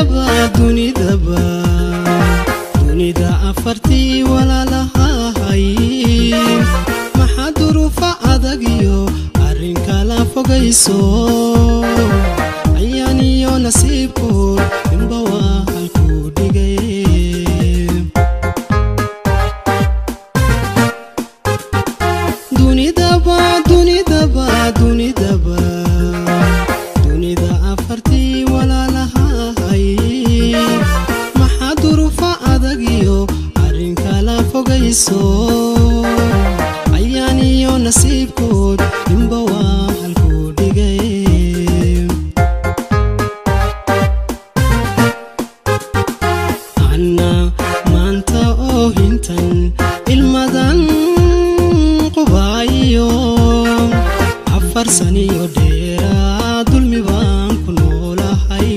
دبا دوني دبا. دوني دا أفرتي ولا لها هايم ما حد رفع أرين كلا فقيسو عياني يو نصيب fogayso ayaan iyo nasiibkood inba waa halkuu dhigay anna maanta oohintan ilmadan qubaayo afar saniyo dheeraad dulmi baan ku noolahay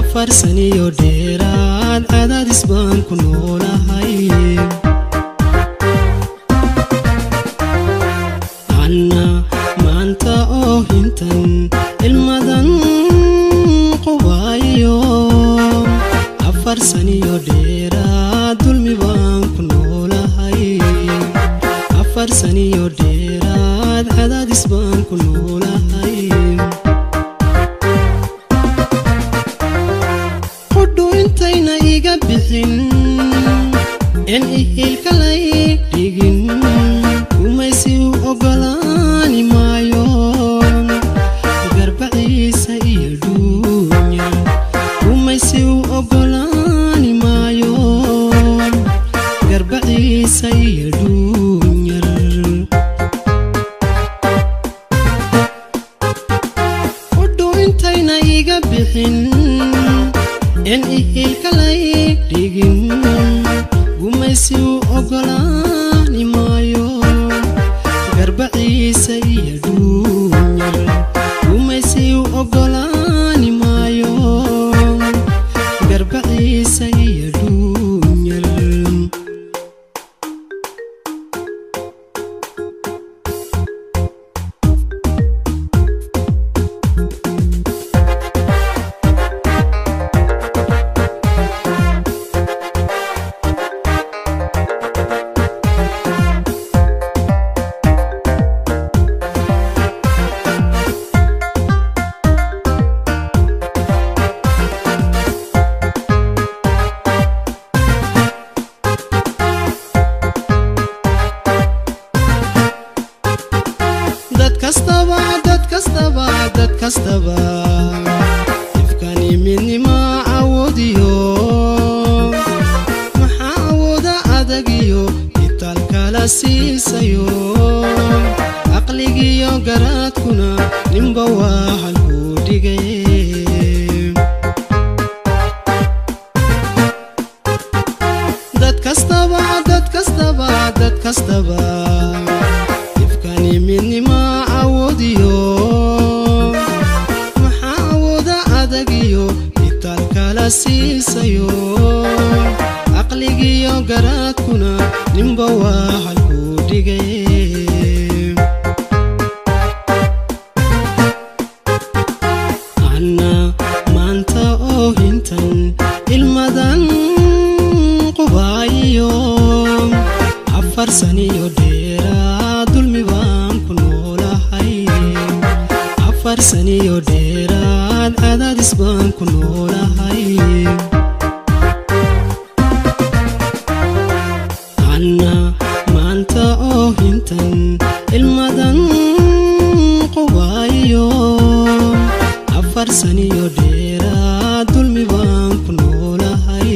afar saniyo dheeraad cadaadis baan ku noolahay maanta oohintan ilmadan qubaayo afar saniyo dheeraad dulmi baan ku noolahay. Afar saniyo dheeraad cadaadis baan ku noolahay. Qudhu intayna iga bixin en ihilka gumaysi u ogolaani ifkani midnima awoodiyo maxaa awooda adagiyo itaalkala siisayo. Caqligiyo garaadkuna ninba waa halkuu dhigay dad kastaba dad kastaba dad kastaba itaalkala siisayo caqligiyo garaadkuna ninba waa halkuu dhigay. Anna maanta oohintan ilmadan qubaayo afar saniyo dheeraad dulmi baan ku noolahay. Afar saniyo dheeraad cadaadis baan ku noolahay saniyo dheeraad dulmi baan ku noolahay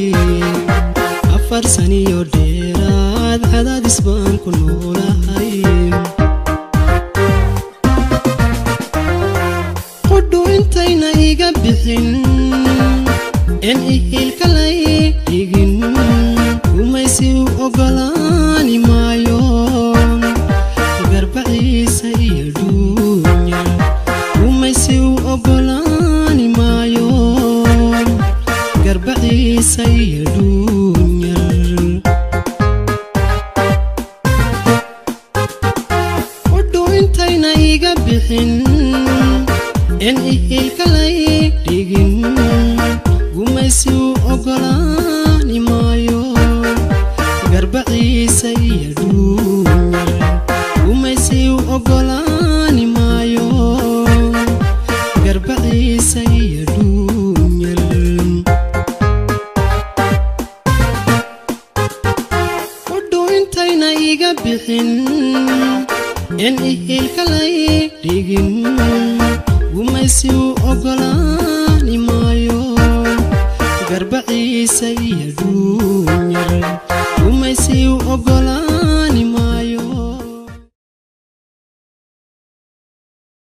afar saniyo dheeraad cadaadis baan ku noolahay qudhu intayna iga bixin garbaciisa iyo dhuunyar qudhu intayna iga bixin en ihilka lay dhigin gumaysi u ogolaani maayo garbaciisa iyo dhuunyar gumaysi u in ihilka lay dhigin gumaysi u ogolaan